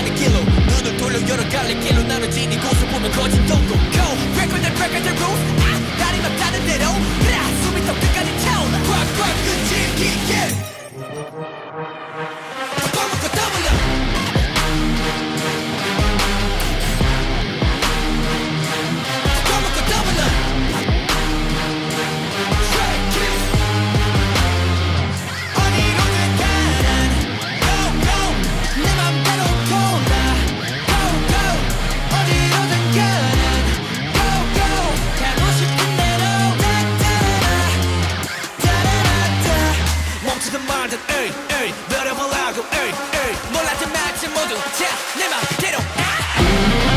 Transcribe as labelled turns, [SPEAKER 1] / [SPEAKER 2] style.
[SPEAKER 1] 나는 길로 눈을 돌려 여러 갈래 길로 나눠진 이곳을 보면 거진 동공 Go! Record and record the rules 아! 다리 막다는 대로 흐라! 숨이 턱 끝까지 차올라 꽉꽉 그 끝을 깊게 에이 에이 너를 보라고 에이 에이 몰랐던 마치 모두 자내 맘대로 아!